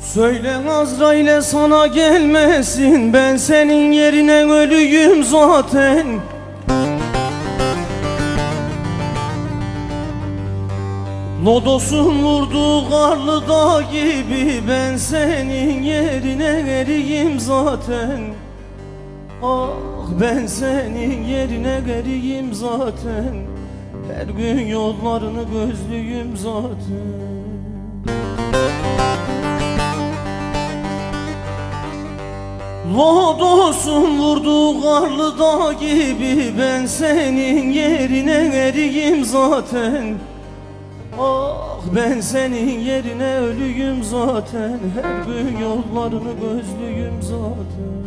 Söyle Azrail'e sana gelmesin Ben senin yerine ölüyüm zaten. Lodos'un vurduğu karlı dağ gibi Ben senin yerine eriyim zaten. Ah ben senin yerine eriyim zaten. Her gün yollarını gözlüyüm zaten Lodos'un vurduğu karlı dağ gibi Ben senin yerine eriyim zaten. Ah ben senin yerine ölüyüm zaten. Her gün yollarını gözlüyüm zaten